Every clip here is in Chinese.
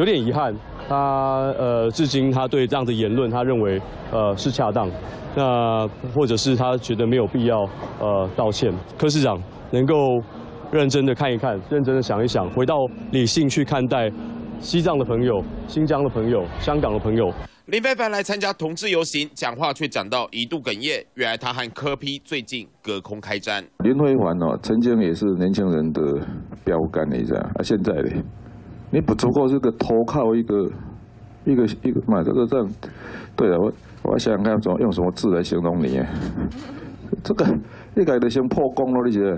有点遗憾，他呃，至今他对这样的言论，他认为呃是恰当，那或者是他觉得没有必要呃道歉。柯市长能够认真的看一看，认真的想一想，回到理性去看待西藏的朋友、新疆的朋友、香港的朋友。林非凡来参加同志游行，讲话却讲到一度哽咽。原来他和柯批最近隔空开战。林非凡哦，曾经也是年轻人的标杆一下，啊，现在呢，你不足够这个投靠一个一个一个嘛，这个这，对了，我我想想看，怎么用什么字来形容你？这个。你改的先破功了，你觉得？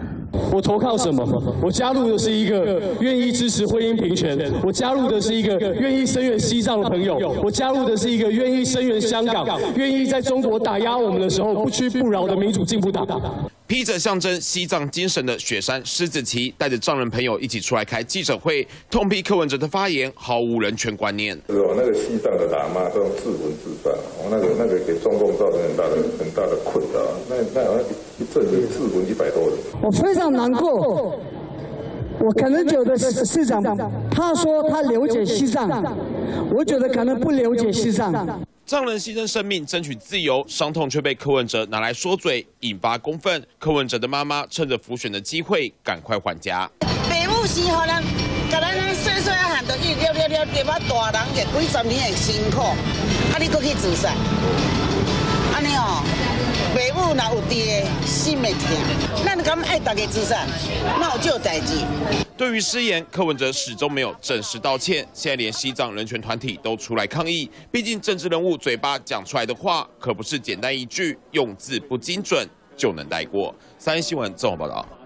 我投靠什么？我加入的是一个愿意支持婚姻平权，我加入的是一个愿意声援西藏的朋友，我加入的是一个愿意声援香港、愿意在中国打压我们的时候不屈不挠的民主进步党。披着象征西藏精神的雪山狮子旗，带着藏人朋友一起出来开记者会，痛批柯文哲的发言毫无人权观念。是哦，那个西藏的喇嘛都用自焚自杀，我，那个那个给中共造成很大的很大的困扰。那那好像一阵子自焚一百多人。我非常难过，我可能觉得市市长他说他了解西藏，我觉得可能不了解西藏。藏人牺牲生命争取自由，伤痛却被柯文哲拿来说嘴，引发公愤。柯文哲的妈妈趁着复选的机会，赶快还家。父母是好人，甲咱咱细细啊喊到一了了了，对我大人嘅几十年的辛苦，啊你搁去自杀，安尼哦，父母若有爹，心会痛。咱敢爱大家自杀，那有就代志。对于失言，柯文哲始终没有正式道歉。现在连西藏人权团体都出来抗议。毕竟政治人物嘴巴讲出来的话，可不是简单一句用字不精准就能带过。三新闻综合报道。